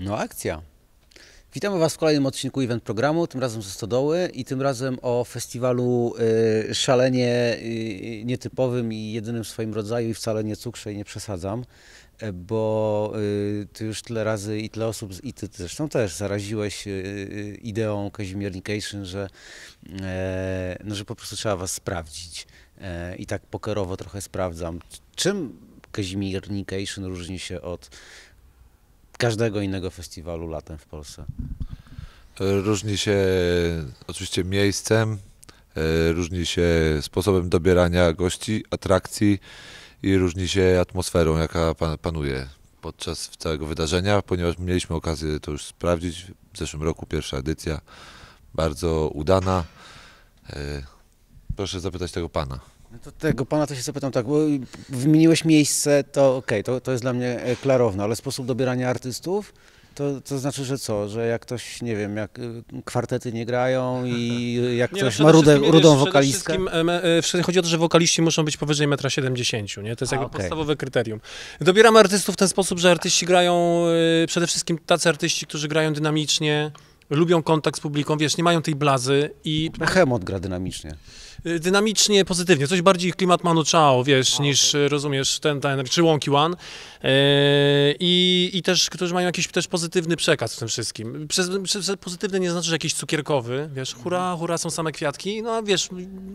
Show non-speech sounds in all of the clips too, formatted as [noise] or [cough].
No akcja. Witamy Was w kolejnym odcinku event programu, tym razem ze Stodoły i tym razem o festiwalu y, szalenie y, nietypowym i jedynym w swoim rodzaju i wcale nie cukrze i nie przesadzam, e, bo y, Ty już tyle razy i tyle osób, i Ty zresztą też zaraziłeś y, y, ideą Kazimiernication, że, e, no, że po prostu trzeba Was sprawdzić e, i tak pokerowo trochę sprawdzam. Czym Kazimiernication różni się od każdego innego festiwalu latem w Polsce. Różni się oczywiście miejscem, e, różni się sposobem dobierania gości, atrakcji i różni się atmosferą, jaka pan- panuje podczas całego wydarzenia, ponieważ mieliśmy okazję to już sprawdzić. W zeszłym roku pierwsza edycja, bardzo udana. E, Proszę zapytać tego pana. No to tego pana to się zapytam tak, bo wymieniłeś miejsce, to okej, to, to jest dla mnie e, klarowne, ale sposób dobierania artystów, to, to znaczy, że co, że jak ktoś, nie wiem, jak y, kwartety nie grają i y, [laughs] jak Nie, no ktoś przede ma rudę, rudą wokalistkę. Wszystkim, e, wszędzie chodzi o to, że wokaliści muszą być powyżej 1,70 m, nie? To jest A, jakby okej. podstawowe kryterium. Dobieramy artystów w ten sposób, że artyści grają, e, przede wszystkim tacy artyści, którzy grają dynamicznie, lubią kontakt z publiką, wiesz, nie mają tej blazy i Chemot gra dynamicznie. y, dynamicznie, pozytywnie, coś bardziej klimat Manu Chao, wiesz, niż rozumiesz ten, ten, czy Wonky One E, i, i też, którzy mają jakiś też pozytywny przekaz w tym wszystkim. Przez, przez pozytywny nie znaczy, że jakiś cukierkowy, wiesz, hura, hura, są same kwiatki, no a wiesz,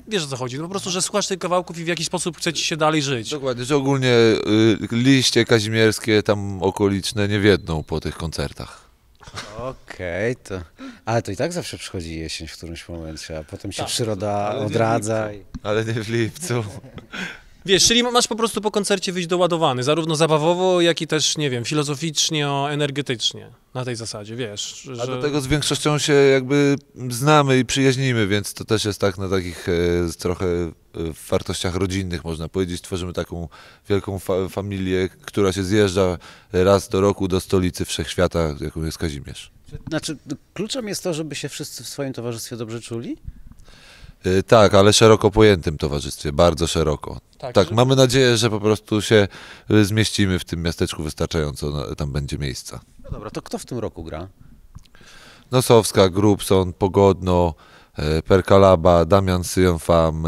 wiesz o co chodzi, no, po prostu, że słuchasz tych kawałków i w jakiś sposób chce ci się dalej żyć. Dokładnie, że ogólnie y, liście kazimierskie tam okoliczne nie wiedną po tych koncertach. Okej, to... Ale to i tak zawsze przychodzi jesień w którymś momencie, a potem się Tak, przyroda ale nie odradza. I... Ale nie w lipcu. [laughs] Wiesz, czyli masz po prostu po koncercie wyjść doładowany, zarówno zabawowo, jak i też, nie wiem, filozoficznie, energetycznie, na tej zasadzie, wiesz, że... A do tego z większością się jakby znamy i przyjaźnimy, więc to też jest tak na takich e, trochę e, wartościach rodzinnych, można powiedzieć. Tworzymy taką wielką fa- familię, która się zjeżdża raz do roku do stolicy wszechświata, jaką jest Kazimierz. Znaczy, kluczem jest to, żeby się wszyscy w swoim towarzystwie dobrze czuli? E, Tak, ale szeroko pojętym towarzystwie, bardzo szeroko. Tak, że- mamy nadzieję, że po prostu się e, zmieścimy w tym miasteczku wystarczająco, no, tam będzie miejsca. No dobra, to kto w tym roku gra? Nosowska, Grubson, Pogodno, e, Perkalaba, Damian Syjonfam,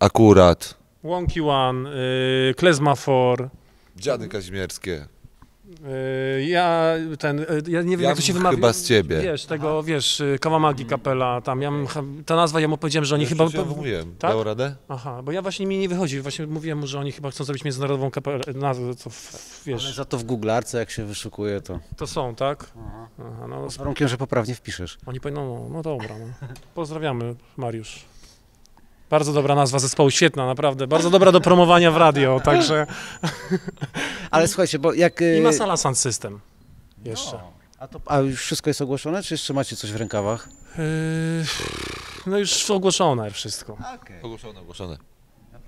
Akurat, Wonky One, y, Klezmafor, Dziady Kazimierskie. Y, ja ten, y, ja nie wiem Ja jak to się wymawia. chyba z ciebie. Wiesz, tego, wiesz, y, Kawamagi kapela, tam, ja, ta nazwa, ja mu powiedziałem, że oni chyba... Ja mówiłem. Tak? Dało radę? Aha, bo ja właśnie mi nie wychodzi, właśnie mówiłem mu, że oni chyba chcą zrobić międzynarodową kapelę, nazwę, co, w- Ale wiesz, za to w googlarce, jak się wyszukuje, to to są, tak? Aha, no, z warunkiem, że poprawnie wpiszesz. oni powinno, no, no dobra, no. pozdrawiamy, Mariusz. Bardzo dobra nazwa zespołu, świetna, naprawdę, bardzo dobra do promowania w radio, także... [laughs] Ale słuchajcie, bo jak... y, I ma Sala Sound System jeszcze. A, to, a już wszystko jest ogłoszone, czy jeszcze macie coś w rękawach? Yy, no już ogłoszone wszystko. Ogłoszone, ogłoszone.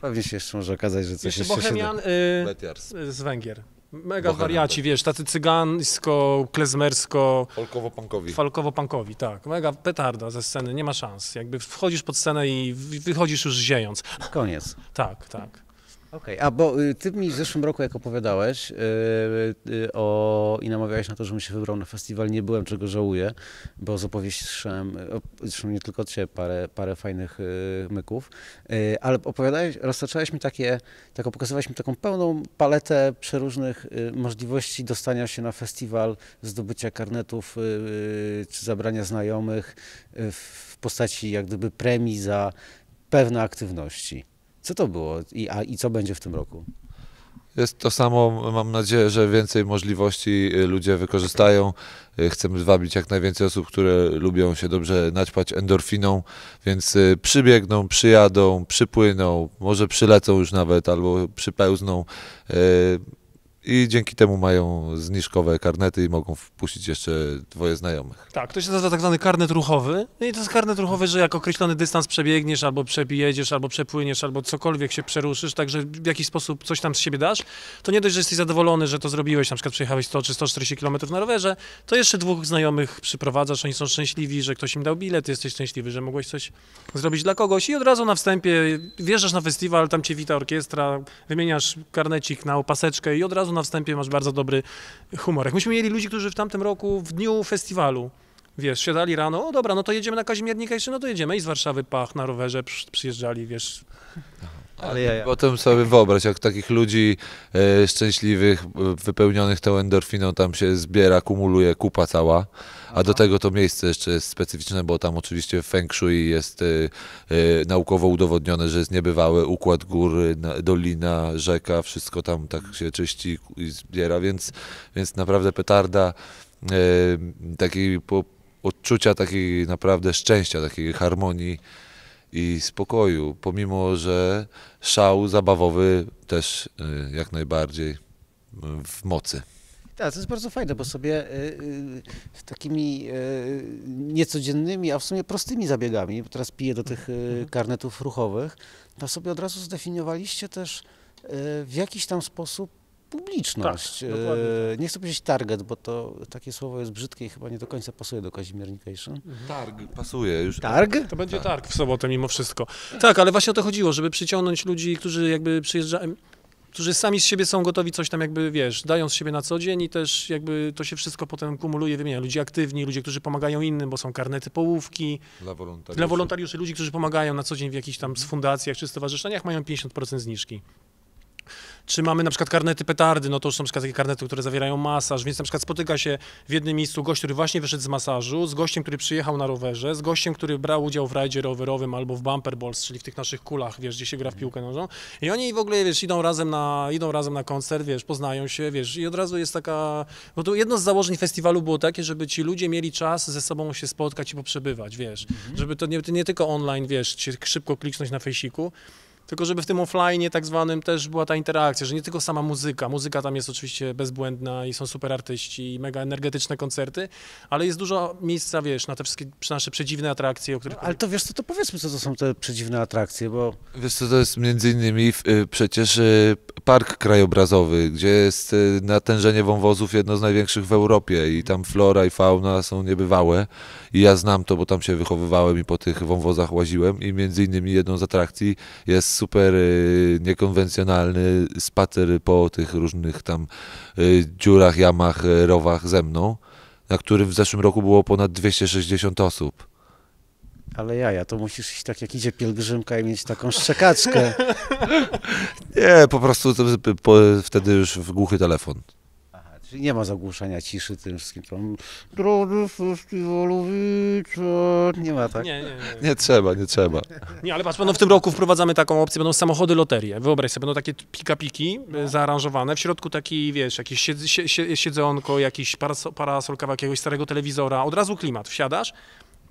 Pewnie się jeszcze może okazać, że coś Jeszcze Bohemian się Letiars. z Węgier. Mega Bohemian, wariaci, tak. wiesz, tacy cygańsko, klezmersko, Polkowo-punkowi. falkowo-punkowi, tak. Mega petarda ze sceny, nie ma szans. Jakby wchodzisz pod scenę i wy- wychodzisz już ziejąc. Koniec. Tak, tak. Okej, a bo y, ty mi w zeszłym roku, jak opowiadałeś y, y, o, i namawiałeś na to, żebym się wybrał na festiwal, nie byłem, czego żałuję, bo z opowieści słyszałem, zresztą nie tylko od ciebie, parę, parę fajnych y, myków, y, ale opowiadałeś, roztaczałeś mi takie, tak pokazywałeś mi taką pełną paletę przeróżnych y, możliwości dostania się na festiwal, zdobycia karnetów czy zabrania znajomych w postaci jak gdyby premii za pewne aktywności. Co to było i, a, i co będzie w tym roku? Jest to samo, mam nadzieję, że więcej możliwości y, ludzie wykorzystają. Y, Chcemy zwabić jak najwięcej osób, które lubią się dobrze naćpać endorfiną, więc y, przybiegną, przyjadą, przypłyną, może przylecą już nawet albo przypełzną i dzięki temu mają zniżkowe karnety i mogą wpuścić jeszcze dwoje znajomych. Tak, to się nazywa tak zwany karnet ruchowy. No i to jest karnet ruchowy, że jak określony dystans przebiegniesz, albo przejedziesz, albo przepłyniesz, albo cokolwiek się przeruszysz, także w jakiś sposób coś tam z siebie dasz, to nie dość, że jesteś zadowolony, że to zrobiłeś, na przykład przejechałeś 100 czy 140 km na rowerze, to jeszcze dwóch znajomych przyprowadzasz, oni są szczęśliwi, że ktoś im dał bilet, jesteś szczęśliwy, że mogłeś coś zrobić dla kogoś i od razu na wstępie wjeżdżasz na festiwal, tam cię wita orkiestra, wymieniasz karnecik na opaseczkę i od razu na wstępie masz bardzo dobry humor. Jak myśmy mieli ludzi, którzy w tamtym roku, w dniu festiwalu, wiesz, siadali rano, o dobra, no to jedziemy na Kazimiernika jeszcze, no to jedziemy. I z Warszawy pach na rowerze przy- przyjeżdżali, wiesz, Ale ja, ja. Potem sobie wyobraź, jak takich ludzi e, szczęśliwych, e, wypełnionych tą endorfiną tam się zbiera, kumuluje kupa cała, a do tego to miejsce jeszcze jest specyficzne, bo tam oczywiście Feng Shui jest e, e, naukowo udowodnione, że jest niebywały układ gór, na, dolina, rzeka, wszystko tam tak się czyści i zbiera, więc, więc naprawdę petarda e, takiej po, odczucia takiej naprawdę szczęścia, takiej harmonii i spokoju, pomimo że szał zabawowy też y, jak najbardziej y, w mocy. Tak, to jest bardzo fajne, bo sobie y, takimi niecodziennymi, a w sumie prostymi zabiegami, bo teraz piję do tych y, karnetów ruchowych, to sobie od razu zdefiniowaliście też w jakiś tam sposób publiczność. Tak, dokładnie Y, Nie chcę powiedzieć target, bo to takie słowo jest brzydkie i chyba nie do końca pasuje do Kazimiernikation. Targ pasuje już. Targ? To będzie targ w sobotę mimo wszystko. Tak, ale właśnie o to chodziło, żeby przyciągnąć ludzi, którzy jakby przyjeżdżają, którzy sami z siebie są gotowi coś tam jakby, wiesz, dają z siebie na co dzień i też jakby to się wszystko potem kumuluje, wymienia. Ludzie aktywni, ludzie, którzy pomagają innym, bo są karnety połówki, Dla wolontariuszy. dla wolontariuszy, ludzi, którzy pomagają na co dzień w jakichś tam fundacjach czy stowarzyszeniach, mają 50% zniżki. Czy mamy na przykład karnety petardy, no to już są na przykład takie karnety, które zawierają masaż, więc na przykład spotyka się w jednym miejscu gość, który właśnie wyszedł z masażu, z gościem, który przyjechał na rowerze, z gościem, który brał udział w rajdzie rowerowym albo w bumper balls, czyli w tych naszych kulach, wiesz, gdzie się gra w piłkę nożną. I oni w ogóle, wiesz, idą razem na, idą razem na koncert, wiesz, poznają się, wiesz, i od razu jest taka... Bo to jedno z założeń festiwalu było takie, żeby ci ludzie mieli czas ze sobą się spotkać i poprzebywać, wiesz, żeby to nie, nie tylko online, wiesz, szybko kliknąć na fejsiku, tylko żeby w tym offline tak zwanym też była ta interakcja, że nie tylko sama muzyka. Muzyka tam jest oczywiście bezbłędna i są super artyści i mega energetyczne koncerty, ale jest dużo miejsca, wiesz, na te wszystkie nasze przedziwne atrakcje, o których... Ale to wiesz co, to powiedzmy co to są te przedziwne atrakcje, bo Wiesz co, to jest między innymi y, przecież y, park krajobrazowy, gdzie jest y, natężenie wąwozów jedno z największych w Europie i tam flora i fauna są niebywałe i ja znam to, bo tam się wychowywałem i po tych wąwozach łaziłem i między innymi jedną z atrakcji jest super y, niekonwencjonalny spacer po tych różnych tam y, dziurach, jamach, y, rowach ze mną, na którym w zeszłym roku było ponad 260 osób. ale jaja, to musisz iść tak jak idzie pielgrzymka i mieć taką szczekaczkę. [laughs] Nie, po prostu to, po, wtedy już w głuchy telefon. Czyli nie ma zagłuszania ciszy tym wszystkim tam. Drody festiwalowicze. Nie ma tak. Nie, nie, nie. Nie trzeba, nie trzeba. Nie, ale patrz, będą w tym roku wprowadzamy taką opcję, będą samochody loterie. Wyobraź sobie, będą takie pika-piki y, zaaranżowane, w środku taki, wiesz, jakieś siedz, sie, sie, siedzonko, jakiś paraso, parasolka jakiegoś starego telewizora, od razu klimat, wsiadasz,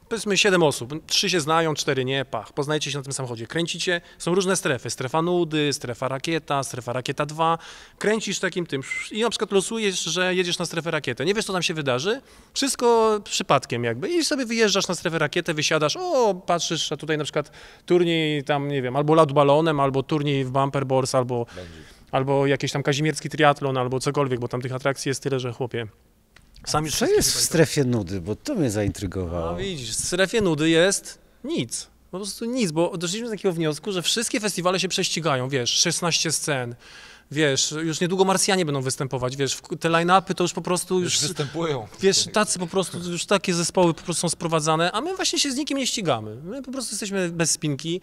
powiedzmy 7 osób, trzy się znają, cztery nie, pach, poznajecie się na tym samochodzie, kręcicie, są różne strefy, strefa nudy, strefa rakieta, strefa rakieta 2, kręcisz takim tym i na przykład losujesz, że jedziesz na strefę rakietę, nie wiesz co tam się wydarzy, wszystko przypadkiem jakby. I sobie wyjeżdżasz na strefę rakietę, wysiadasz, o patrzysz, a tutaj na przykład turniej tam, nie wiem, albo lat balonem, albo turniej w bumper balls, albo, albo jakiś tam kazimierski triatlon, albo cokolwiek, bo tam tych atrakcji jest tyle, że chłopie. Sami Co jest w tutaj- strefie nudy, bo to mnie zaintrygowało. widzisz, w strefie nudy jest nic. Po prostu nic, bo doszliśmy do takiego wniosku, że wszystkie festiwale się prześcigają, wiesz, 16 scen, wiesz, już niedługo Marsjanie będą występować, wiesz, te line-upy to już po prostu już, występują. wiesz, tacy po prostu, już takie zespoły po prostu są sprowadzane, a my właśnie się z nikim nie ścigamy. My po prostu jesteśmy bez spinki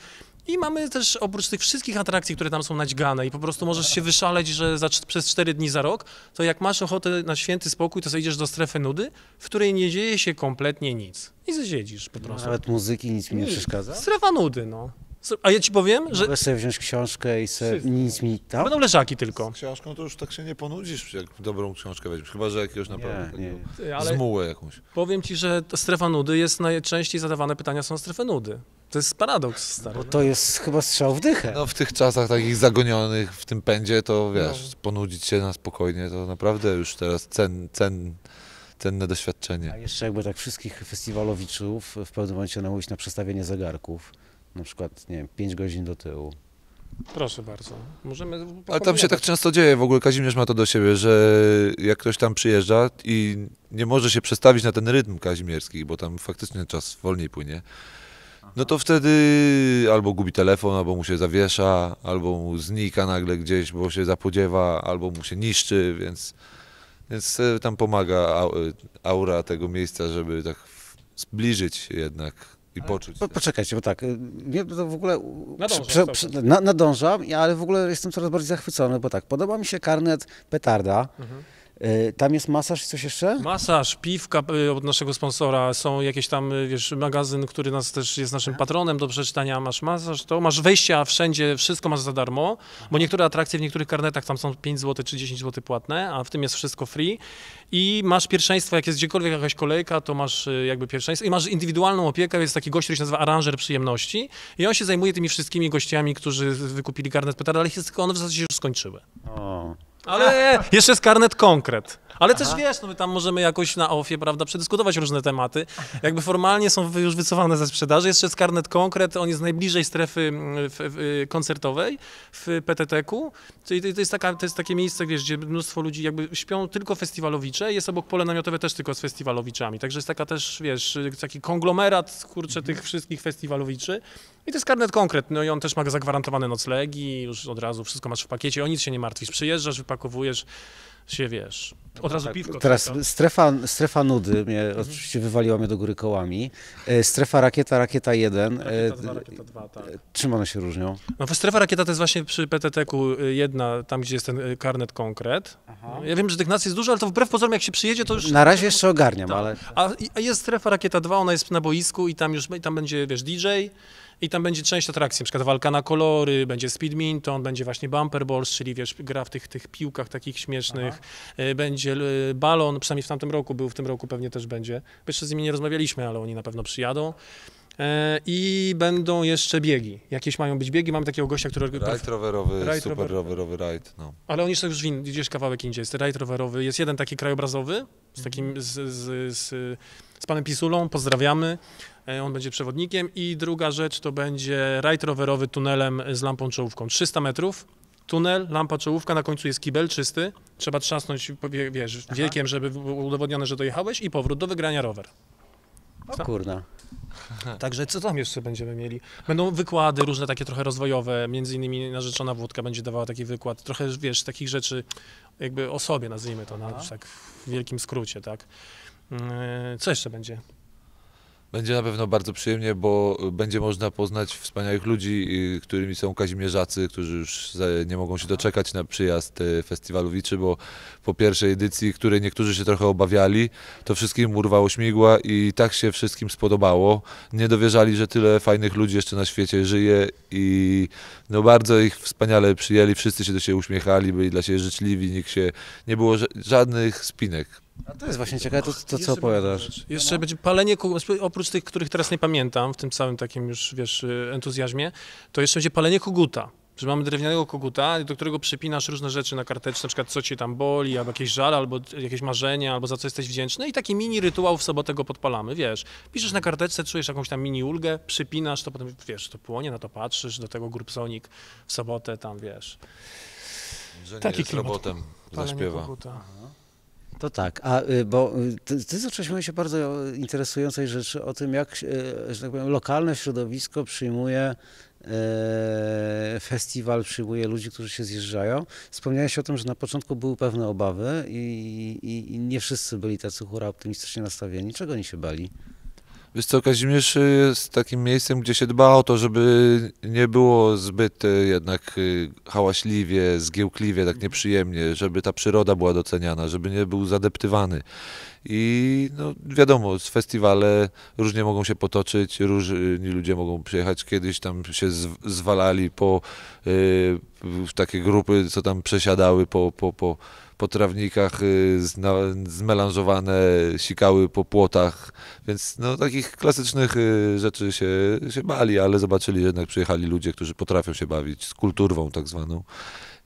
i mamy też oprócz tych wszystkich atrakcji, które tam są naćgane i po prostu możesz się wyszaleć, że za, przez 4 dni za rok, to jak masz ochotę na święty spokój, to sobie idziesz do strefy nudy, w której nie dzieje się kompletnie nic. I siedzisz po prostu. Nawet muzyki nic mi nie przeszkadza. Strefa nudy, no. A ja ci powiem, że Mogę sobie wziąć książkę i Wszystko. nic mi tam? będą leżaki tylko. Z książką to już tak się nie ponudzisz, jak dobrą książkę weźmiesz. Chyba, że jakiegoś naprawdę Nie, nie. Zmułę jakąś. powiem ci, że strefa nudy jest najczęściej zadawane pytania są o strefę nudy. To jest paradoks, stary. Bo to jest chyba strzał w dychę. No w tych czasach takich zagonionych w tym pędzie, to wiesz, ponudzić się na spokojnie, to naprawdę już teraz cen, cen, cenne A doświadczenie. jeszcze jakby tak wszystkich festiwalowiczów w pewnym momencie namówić na przestawienie zegarków. Na przykład, nie wiem, 5 godzin do tyłu. Proszę bardzo. Możemy Ale tam się tak często dzieje, w ogóle Kazimierz ma to do siebie, że jak ktoś tam przyjeżdża i nie może się przestawić na ten rytm kazimierski, bo tam faktycznie czas wolniej płynie, no to wtedy albo gubi telefon, albo mu się zawiesza, albo mu znika nagle gdzieś, bo się zapodziewa, albo mu się niszczy, więc, więc tam pomaga au- aura tego miejsca, żeby tak zbliżyć jednak i poczuć. Po, poczekajcie, bo tak, y, mnie to w ogóle Nadążasz prze, prze, na, nadążam, ale w ogóle jestem coraz bardziej zachwycony, bo tak, podoba mi się karnet petarda, Mhm. Y, tam jest masaż i coś jeszcze? Masaż, piwka y, od naszego sponsora, są jakieś tam, y, wiesz, magazyn, który nas też jest naszym patronem do przeczytania, masz masaż, to masz wejścia wszędzie, wszystko masz za darmo, bo niektóre atrakcje w niektórych karnetach tam są 5 zł czy 10 zł płatne, a w tym jest wszystko free i masz pierwszeństwo, jak jest gdziekolwiek jakaś kolejka, to masz jakby pierwszeństwo i masz indywidualną opiekę, jest taki gość, który się nazywa aranżer przyjemności i on się zajmuje tymi wszystkimi gościami, którzy wykupili karnet petarda, ale jest, one w zasadzie już skończyły. O. Ale [laughs] jeszcze jest karnet konkret. Ale też wiesz, no my tam możemy jakoś na ofie, prawda, przedyskutować różne tematy. Jakby formalnie są już wycofane ze sprzedaży. Jeszcze jest karnet konkret, on jest najbliżej strefy mm, w, w, koncertowej w PTT-ku. Czyli to, jest taka, to jest takie miejsce, wiesz, gdzie mnóstwo ludzi jakby śpią tylko festiwalowicze. Jest obok pole namiotowe też tylko z festiwalowiczami. Także jest taka też, wiesz, taki konglomerat, kurczę, tych wszystkich festiwalowiczy. I to jest karnet konkret, no i on też ma zagwarantowane noclegi, już od razu wszystko masz w pakiecie, o nic się nie martwisz, przyjeżdżasz, wypakowujesz się, wiesz, od razu piwko. Teraz strefa, strefa nudy mnie oczywiście wywaliła mnie do góry kołami. E, Strefa rakieta, rakieta 1. Rakieta 2, rakieta 2, tak. Czym one się różnią? No strefa rakieta to jest właśnie przy PTT-ku y, jedna, tam gdzie jest ten y, karnet konkret. Ja wiem, że tych nacji jest dużo, ale to wbrew pozorom jak się przyjedzie, to już... Na razie jeszcze ogarniam, Tak. ale a jest strefa Rakieta 2, ona jest na boisku i tam już i tam będzie, wiesz, DJ i tam będzie część atrakcji, na przykład walka na kolory, będzie speedminton, będzie właśnie bumper balls, czyli wiesz, gra w tych, tych piłkach takich śmiesznych, y, będzie y, balon, przynajmniej w tamtym roku był, w tym roku pewnie też będzie. Jeszcze z nimi nie rozmawialiśmy, ale oni na pewno przyjadą. E, I będą jeszcze biegi. Jakieś mają być biegi. Mamy takiego gościa, który Rajd rowerowy, Rajd super rowerowy. rowerowy rajd, no. ale on jeszcze już win, gdzieś kawałek indziej. Jest rajd rowerowy. Jest jeden taki krajobrazowy z takim z, z, z, z panem Pisulą. Pozdrawiamy. E, On będzie przewodnikiem. I druga rzecz to będzie rajd rowerowy tunelem z lampą czołówką. 300 metrów. Tunel, lampa czołówka, na końcu jest kibel czysty. Trzeba trzasnąć, wie- wiesz, wiekiem, żeby było udowodnione, że dojechałeś i powrót do wygrania rower. o kurna. [laughs] Także co tam jeszcze będziemy mieli? Będą wykłady różne takie trochę rozwojowe, między innymi narzeczona wódka będzie dawała taki wykład, trochę wiesz, takich rzeczy jakby o sobie nazwijmy to, na, tak w wielkim skrócie, tak. Yy, Co jeszcze będzie? Będzie na pewno bardzo przyjemnie, bo będzie można poznać wspaniałych ludzi, y, którymi są kazimierzacy, którzy już nie mogą się doczekać na przyjazd y, festiwalu Wiczy, bo po pierwszej edycji, której niektórzy się trochę obawiali, to wszystkim urwało śmigła i tak się wszystkim spodobało. Nie dowierzali, że tyle fajnych ludzi jeszcze na świecie żyje i no bardzo ich wspaniale przyjęli, wszyscy się do siebie uśmiechali, byli dla siebie życzliwi, nikt się, nie było ża- żadnych spinek. A to jest właśnie ciekawe, to, to co opowiadasz? Jeszcze będzie palenie, oprócz tych, których teraz nie pamiętam, w tym całym takim już, wiesz, y, entuzjazmie, to jeszcze będzie palenie koguta. Że mamy drewnianego koguta, do którego przypinasz różne rzeczy na karteczce, na przykład co cię tam boli, albo jakieś żal, albo jakieś marzenia, albo za co jesteś wdzięczny i taki mini rytuał w sobotę go podpalamy, wiesz. Piszesz na karteczce, czujesz jakąś tam mini ulgę, przypinasz, to potem, wiesz, to płonie, na to patrzysz, do tego Group Sonic w sobotę tam, wiesz. Że nie Taki jest klimat. robotem zaśpiewa. koguta. To tak, a y, bo y, ty, ty zacząłeś mówić o bardzo interesującej rzeczy, o tym jak, y, że tak powiem, lokalne środowisko przyjmuje e, festiwal, przyjmuje ludzi, którzy się zjeżdżają. Wspomniałeś o tym, że na początku były pewne obawy i, i, i nie wszyscy byli tacy hura optymistycznie nastawieni. Czego oni się bali? Wiesz co, Kazimierz y, jest takim miejscem, gdzie się dba o to, żeby nie było zbyt y, jednak y, hałaśliwie, zgiełkliwie, tak nieprzyjemnie, żeby ta przyroda była doceniana, żeby nie był zadeptywany. I no, wiadomo, festiwale różnie mogą się potoczyć, różni ludzie mogą przyjechać. Kiedyś tam się zw- zwalali po y, takie grupy, co tam przesiadały po, po, po, po trawnikach, y, zmelanżowane, sikały po płotach, więc no, takich klasycznych y, rzeczy się, się bali, ale zobaczyli, że jednak przyjechali ludzie, którzy potrafią się bawić z kulturą tak zwaną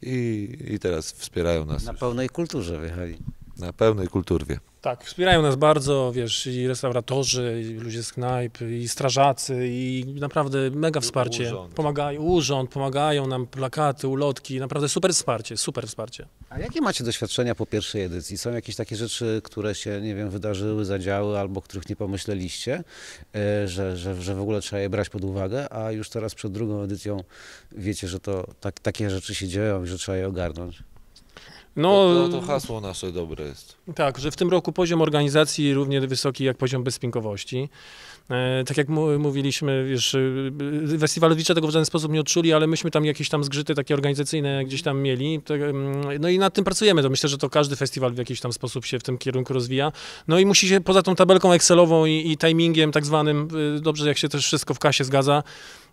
i, i teraz wspierają nas Na pełnej kulturze wyjechali. na pełnej kulturwie. Tak, wspierają nas bardzo, wiesz, i restauratorzy, i ludzie z knajp, i strażacy, i naprawdę mega wsparcie. urząd. Pomagają, urząd, pomagają nam, plakaty, ulotki, naprawdę super wsparcie, super wsparcie. A jakie macie doświadczenia po pierwszej edycji? Są jakieś takie rzeczy, które się, nie wiem, wydarzyły, zadziały, albo o których nie pomyśleliście, e, że, że, że w ogóle trzeba je brać pod uwagę, a już teraz przed drugą edycją wiecie, że to tak, takie rzeczy się dzieją i że trzeba je ogarnąć? No, To, to, to hasło nasze dobre jest. Tak, że w tym roku poziom organizacji równie wysoki jak poziom bezpinkowości. E, tak jak mówiliśmy, wiesz, e, festiwalowicze tego w żaden sposób nie odczuli, ale myśmy tam jakieś tam zgrzyty takie organizacyjne gdzieś tam mieli. No i nad tym pracujemy. To myślę, że to każdy festiwal w jakiś tam sposób się w tym kierunku rozwija. No i musi się poza tą tabelką Excelową i, i timingiem tak zwanym, y, dobrze jak się też wszystko w kasie zgadza,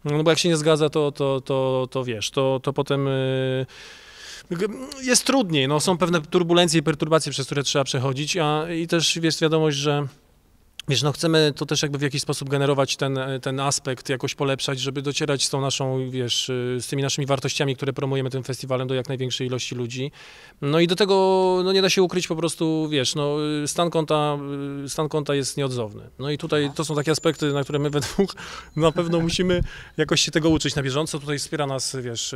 no bo jak się nie zgadza, to, to, to, to wiesz, to, to potem... y, jest trudniej, no, są pewne turbulencje i perturbacje, przez które trzeba przechodzić, a i też jest wiadomość, że wiesz, no chcemy to też jakby w jakiś sposób generować ten, ten aspekt, jakoś polepszać, żeby docierać z tą naszą, wiesz, z tymi naszymi wartościami, które promujemy tym festiwalem do jak największej ilości ludzi. No i do tego, no nie da się ukryć po prostu, wiesz, no stan konta, stan konta jest nieodzowny. No i tutaj to są takie aspekty, na które my we dwóch na pewno musimy jakoś się tego uczyć na bieżąco. Tutaj wspiera nas, wiesz,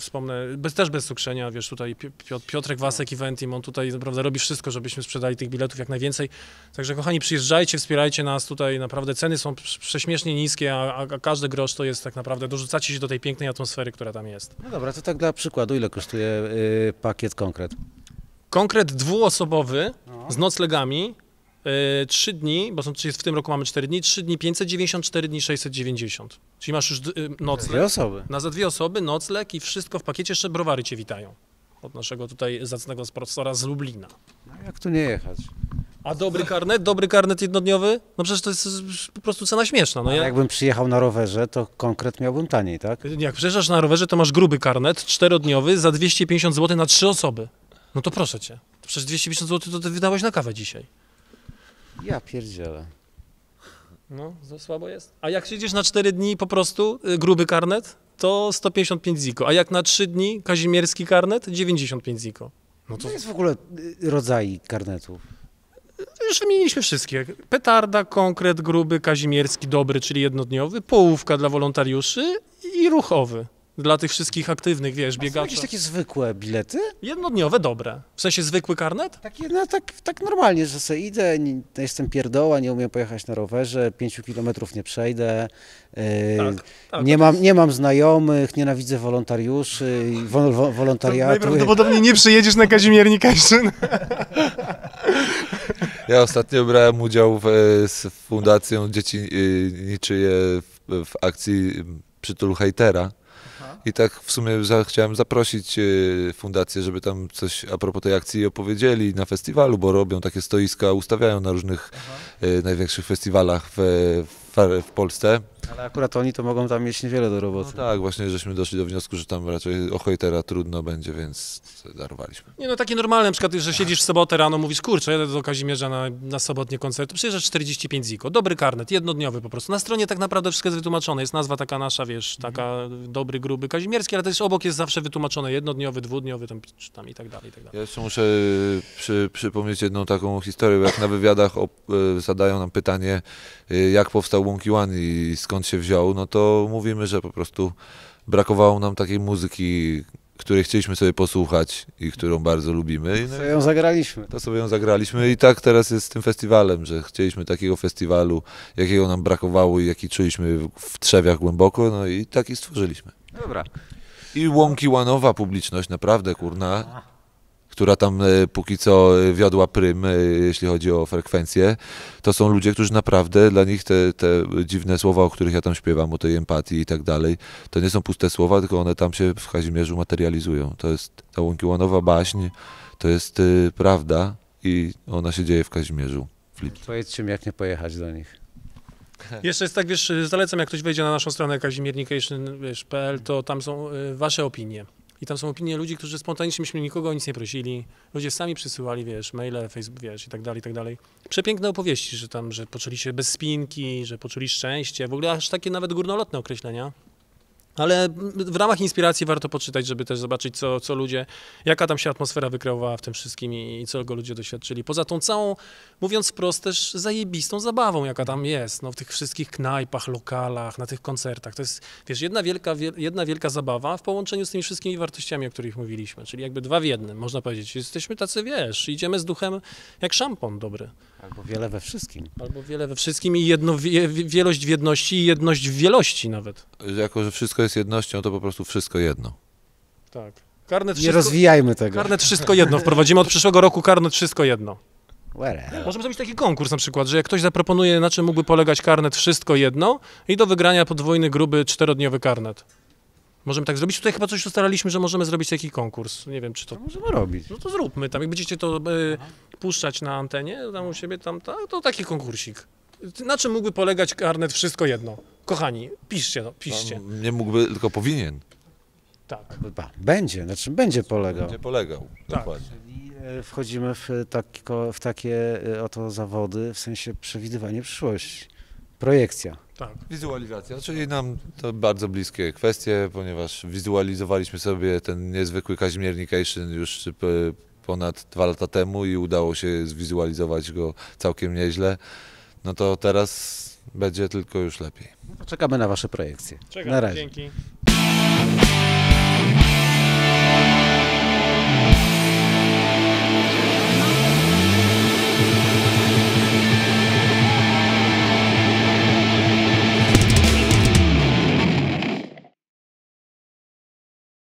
wspomnę, bez, też bez cukrzenia, wiesz, tutaj Pi- Piotr- Piotrek Wasek Eventim, on tutaj naprawdę robi wszystko, żebyśmy sprzedali tych biletów jak najwięcej. Także kochani, przyjeżdżajcie, wspierajcie nas tutaj, naprawdę ceny są prze- prześmiesznie niskie, a, a każdy grosz to jest tak naprawdę, dorzucacie się do tej pięknej atmosfery, która tam jest. No dobra, to tak dla przykładu, ile kosztuje y, pakiet konkret? Konkret dwuosobowy z noclegami, y, trzy dni, bo są, w tym roku mamy 4 dni, 3 dni 594 dni 690. Czyli masz już y, Dwie nocleg, osoby. na za dwie osoby, nocleg i wszystko w pakiecie, jeszcze browary cię witają. Od naszego tutaj zacnego sponsora z Lublina. No, jak tu nie jechać? A dobry karnet, dobry karnet jednodniowy? No przecież to jest po prostu cena śmieszna. No ja, jakbym przyjechał na rowerze, to konkret miałbym taniej, tak? jak przyjeżdżasz na rowerze, to masz gruby karnet, czterodniowy, za 250 zł na trzy osoby. No to proszę cię. Przecież 250 zł to ty wydałeś na kawę dzisiaj. Ja pierdzielę. No, za słabo jest. A jak siedzisz na 4 dni po prostu, y, gruby karnet, to 155 ziko. A jak na 3 dni, kazimierski karnet, 95 ziko. No to To jest w ogóle y, rodzaj karnetów. Już wymieniliśmy wszystkie. Petarda, konkret, gruby, kazimierski, dobry, czyli jednodniowy, połówka dla wolontariuszy i ruchowy. Dla tych wszystkich aktywnych, wiesz, biegaczy. jakieś takie zwykłe bilety? Jednodniowe, dobre. W sensie zwykły karnet? Takie, no tak, tak normalnie, że sobie idę, nie, jestem pierdoła, nie umiem pojechać na rowerze, pięciu kilometrów nie przejdę, yy, Tak, tak. nie, mam, nie mam znajomych, nienawidzę wolontariuszy, i wol, wo, wolontariatu. Najprawdopodobniej nie przyjedziesz na Kazimiernika jeszcze. [laughs] Ja ostatnio brałem udział w, e, z Fundacją Dzieci y, Niczyje w, w akcji Przytul Hejtera. I tak w sumie za, chciałem zaprosić y, fundację, żeby tam coś a propos tej akcji opowiedzieli na festiwalu, bo robią takie stoiska, ustawiają na różnych y, największych festiwalach w, w, w Polsce. Ale akurat oni to mogą tam mieć niewiele do No roboty. tak, właśnie żeśmy doszli do wniosku, że tam raczej o hejtera trudno będzie, więc darowaliśmy. Nie no, takie normalne, na przykład, że siedzisz w sobotę rano, mówisz, kurczę, jadę do Kazimierza na, na sobotnie koncert, przyjeżdżasz 45 ziko, dobry karnet, jednodniowy po prostu. Na stronie tak naprawdę wszystko jest wytłumaczone, jest nazwa taka nasza, wiesz, taka dobry, gruby kazimierski, ale też obok jest zawsze wytłumaczone jednodniowy, dwudniowy, tam, czy tam i tak dalej, i tak Ja dalej. jeszcze muszę przy, przypomnieć jedną taką historię, bo jak na wywiadach op, e, zadają nam pytanie, e, jak powstał Wonky One i skąd się wziął, no to mówimy, że po prostu brakowało nam takiej muzyki, której chcieliśmy sobie posłuchać i którą bardzo lubimy. I Co no, ją zagraliśmy. to sobie ją zagraliśmy i tak teraz jest z tym festiwalem, że chcieliśmy takiego festiwalu, jakiego nam brakowało i jaki czuliśmy w- w trzewiach głęboko, no i taki stworzyliśmy. Dobra. I łąki łanowa publiczność, naprawdę kurna, która tam e, póki co e, wiodła prym, e, jeśli chodzi o frekwencję, to są ludzie, którzy naprawdę, dla nich te, te dziwne słowa, o których ja tam śpiewam, o tej empatii i tak dalej, to nie są puste słowa, tylko one tam się w Kazimierzu materializują. To jest ta łąki łanowa baśń, to jest prawda i ona się dzieje w Kazimierzu. W Lipcu. Powiedzcie mi, jak nie pojechać do nich. [laughs] Jeszcze jest tak, wiesz, zalecam, jak ktoś wejdzie na naszą stronę kazimiernication.pl, to tam są y, wasze opinie. I tam są opinie ludzi, którzy spontanicznie myśmy nikogo o nic nie prosili. Ludzie sami przysyłali, wiesz, maile, Facebook, wiesz, i tak dalej, i tak dalej. Przepiękne opowieści, że tam, że poczuli się bez spinki, że poczuli szczęście. W ogóle aż takie nawet górnolotne określenia. Ale w ramach inspiracji warto poczytać, żeby też zobaczyć, co, co ludzie, jaka tam się atmosfera wykreowała w tym wszystkim i, i co go ludzie doświadczyli. Poza tą całą, mówiąc wprost, też zajebistą zabawą, jaka tam jest, no, w tych wszystkich knajpach, lokalach, na tych koncertach. To jest, wiesz, jedna wielka, wie, jedna wielka zabawa w połączeniu z tymi wszystkimi wartościami, o których mówiliśmy, czyli jakby dwa w jednym, można powiedzieć. Jesteśmy tacy, wiesz, idziemy z duchem jak szampon dobry. Albo wiele we wszystkim. Albo wiele we wszystkim i jedno, wie, wielość w jedności i jedność w wielości nawet. Jako, że wszystko jest jednością, to po prostu wszystko jedno. Tak. Karnet Nie wszystko, rozwijajmy tego. karnet wszystko jedno. Wprowadzimy od przyszłego roku karnet wszystko jedno. Możemy zrobić taki konkurs na przykład, że jak ktoś zaproponuje, na czym mógłby polegać karnet wszystko jedno i do wygrania podwójny, gruby, czterodniowy karnet. Możemy tak zrobić. Tutaj chyba coś ustalaliśmy, że możemy zrobić taki konkurs. Nie wiem, czy to... To możemy robić. No to zróbmy tam. Jak będziecie to y, puszczać na antenie, tam u siebie, tam, ta, to taki konkursik. Na czym mógłby polegać karnet wszystko jedno? Kochani, piszcie, no, piszcie. On nie mógłby, tylko powinien. Tak. Będzie, na czym będzie polegał. Będzie polegał. Tak. Dokładnie. I e, wchodzimy w, tako, w takie e, oto zawody, w sensie przewidywanie przyszłości. Projekcja. Tak. Wizualizacja, czyli nam to bardzo bliskie kwestie, ponieważ wizualizowaliśmy sobie ten niezwykły Kazimiernication już ponad dwa lata temu i udało się zwizualizować go całkiem nieźle. No to teraz będzie tylko już lepiej. Czekamy na wasze projekcje. Czekam, na razie. dzięki.